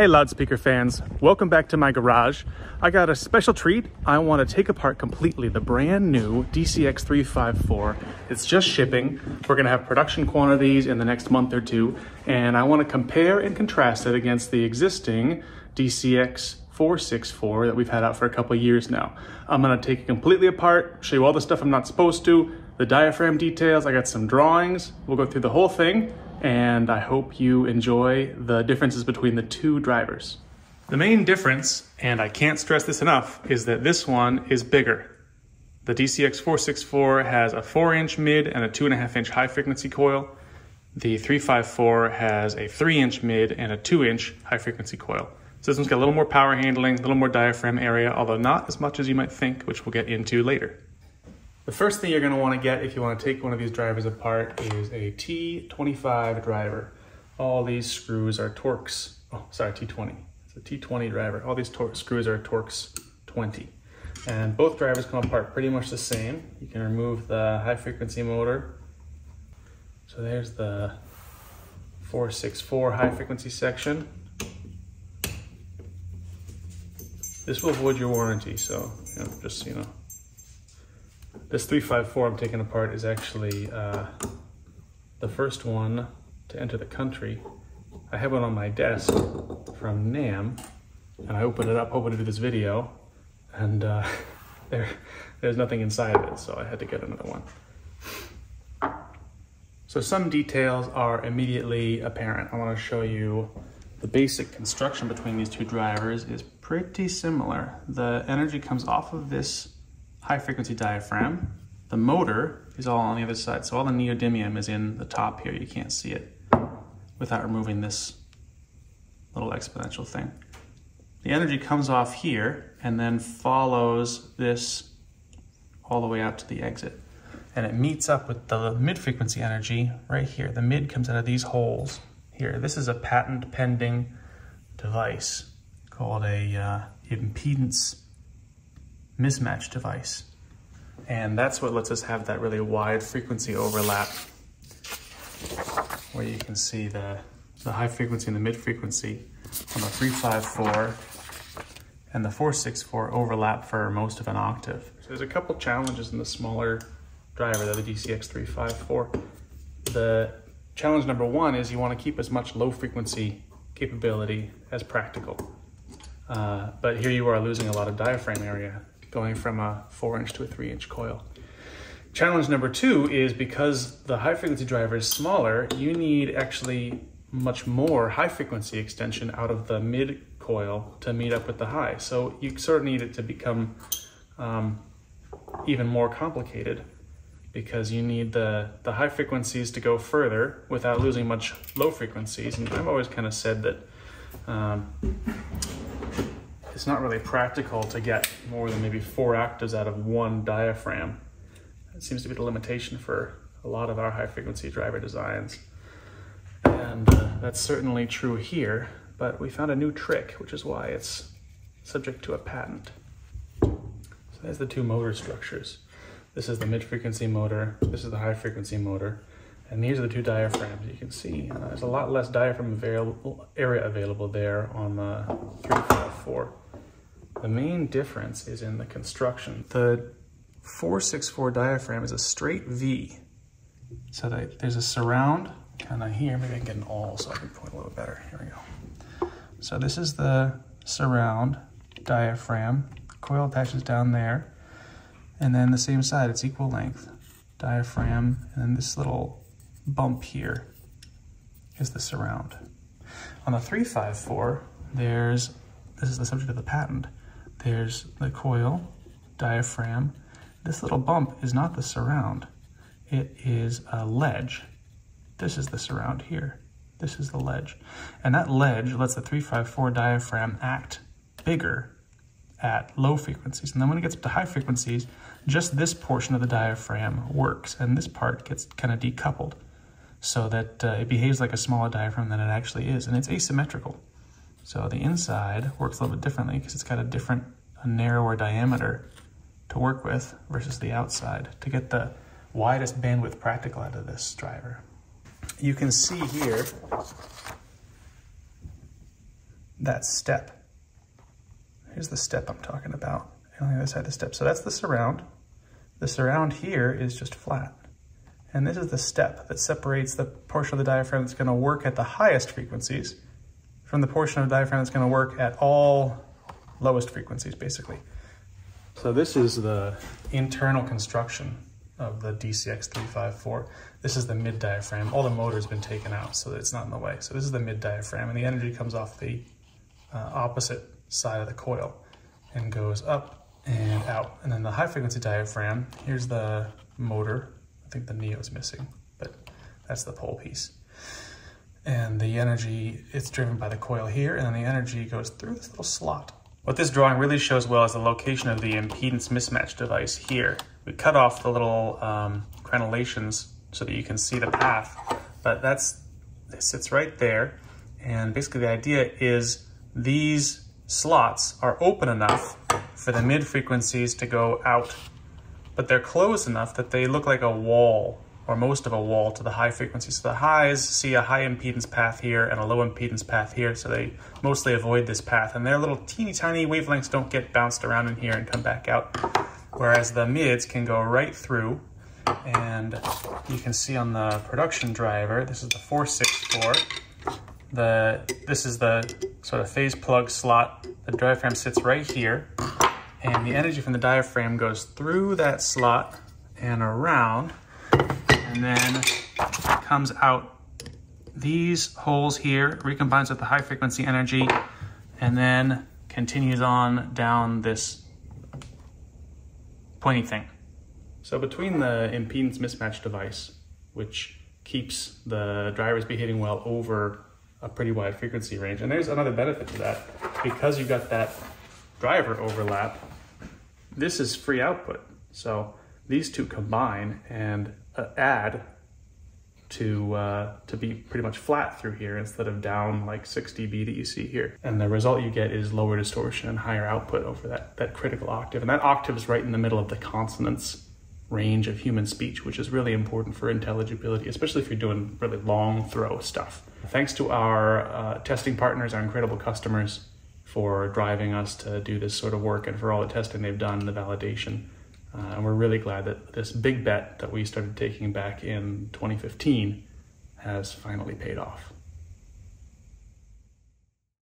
Hey loudspeaker fans, welcome back to my garage. I got a special treat. I want to take apart completely the brand new DCX354. It's just shipping. We're going to have production quantities in the next month or two, and I want to compare and contrast it against the existing DCX 464 that we've had out for a couple years now. I'm going to take it completely apart, show you all the stuff I'm not supposed to, the diaphragm details, I got some drawings. We'll go through the whole thing and I hope you enjoy the differences between the two drivers. The main difference, and I can't stress this enough, is that this one is bigger. The DCX464 has a 4 inch mid and a 2.5 inch high frequency coil. The 354 has a 3 inch mid and a 2 inch high frequency coil. So this one's got a little more power handling, a little more diaphragm area, although not as much as you might think, which we'll get into later. The first thing you're going to want to get if you want to take one of these drivers apart is a T25 driver. All these screws are Torx, oh sorry, T20. It's a T20 driver. All these screws are Torx 20. And both drivers come apart pretty much the same. You can remove the high frequency motor. So there's the 464 high frequency section. This will void your warranty, so you know, just you know, this 354 I'm taking apart is actually uh, the first one to enter the country. I have one on my desk from NAMM, and I opened it up hoping to do this video, and uh, there, there's nothing inside of it, so I had to get another one. So some details are immediately apparent. I want to show you the basic construction between these two drivers is pretty similar. The energy comes off of this high frequency diaphragm. The motor is all on the other side. So all the neodymium is in the top here. You can't see it without removing this little exponential thing. The energy comes off here and then follows this all the way out to the exit. And it meets up with the mid-frequency energy right here. The mid comes out of these holes here. This is a patent pending device called a uh, impedance mismatch device. And that's what lets us have that really wide frequency overlap where you can see the, the high frequency and the mid frequency on the 354 and the 464 overlap for most of an octave. So there's a couple challenges in the smaller driver, the DCX354. The challenge number one is you want to keep as much low frequency capability as practical. Uh, but here you are losing a lot of diaphragm area going from a four inch to a three inch coil. Challenge number two is because the high frequency driver is smaller, you need actually much more high frequency extension out of the mid coil to meet up with the high. So you sort of need it to become um, even more complicated because you need the, the high frequencies to go further without losing much low frequencies. And I've always kind of said that um, it's not really practical to get more than maybe four octaves out of one diaphragm. That seems to be the limitation for a lot of our high frequency driver designs. And uh, that's certainly true here, but we found a new trick, which is why it's subject to a patent. So there's the two motor structures. This is the mid-frequency motor, this is the high-frequency motor, and these are the two diaphragms. You can see uh, there's a lot less diaphragm available, area available there on the 354. The main difference is in the construction. The 464 diaphragm is a straight V. So there's a surround kind of here. Maybe I can get an awl so I can point a little better. Here we go. So this is the surround diaphragm. Coil attaches down there. And then the same side, it's equal length. Diaphragm, and then this little bump here is the surround. On the 354, there's, this is the subject of the patent, there's the coil, diaphragm. This little bump is not the surround. It is a ledge. This is the surround here. This is the ledge. And that ledge lets the 354 diaphragm act bigger at low frequencies. And then when it gets up to high frequencies, just this portion of the diaphragm works. And this part gets kind of decoupled so that uh, it behaves like a smaller diaphragm than it actually is. And it's asymmetrical. So the inside works a little bit differently because it's got a different, a narrower diameter to work with versus the outside to get the widest bandwidth practical out of this driver. You can see here that step. Here's the step I'm talking about, on the other side of the step. So that's the surround. The surround here is just flat. And this is the step that separates the portion of the diaphragm that's gonna work at the highest frequencies from the portion of the diaphragm that's gonna work at all lowest frequencies, basically. So this is the internal construction of the DCX354. This is the mid diaphragm. All the motor's been taken out so that it's not in the way. So this is the mid diaphragm and the energy comes off the uh, opposite side of the coil and goes up and out. And then the high frequency diaphragm, here's the motor. I think the Neo's missing, but that's the pole piece. And the energy, it's driven by the coil here, and then the energy goes through this little slot. What this drawing really shows well is the location of the impedance mismatch device here. We cut off the little um, crenellations so that you can see the path, but that's, it sits right there. And basically the idea is these slots are open enough for the mid frequencies to go out, but they're close enough that they look like a wall or most of a wall to the high frequency. So the highs see a high impedance path here and a low impedance path here, so they mostly avoid this path. And their little teeny tiny wavelengths don't get bounced around in here and come back out. Whereas the mids can go right through and you can see on the production driver, this is the 464, the, this is the sort of phase plug slot. The diaphragm sits right here and the energy from the diaphragm goes through that slot and around and then comes out these holes here, recombines with the high frequency energy, and then continues on down this pointy thing. So between the impedance mismatch device, which keeps the drivers behaving well over a pretty wide frequency range, and there's another benefit to that, because you've got that driver overlap, this is free output. So these two combine and uh, add to uh, to be pretty much flat through here instead of down like 6 dB that you see here. And the result you get is lower distortion and higher output over that, that critical octave. And that octave is right in the middle of the consonants range of human speech, which is really important for intelligibility, especially if you're doing really long throw stuff. Thanks to our uh, testing partners, our incredible customers, for driving us to do this sort of work and for all the testing they've done, the validation. Uh, and we're really glad that this big bet that we started taking back in 2015 has finally paid off.